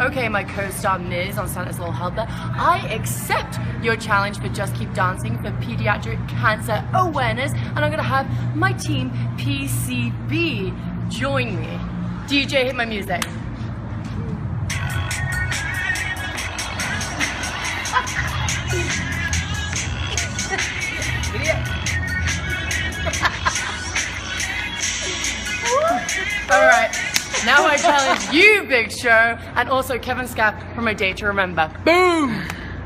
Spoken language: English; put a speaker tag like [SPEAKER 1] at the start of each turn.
[SPEAKER 1] Okay, my co-star Miz on Santa's Little Helper, I accept your challenge for Just Keep Dancing for pediatric cancer awareness, and I'm gonna have my team PCB join me. DJ, hit my music. All right. Now I you, Big Show, and also Kevin Skaff from A Day to Remember. Boom!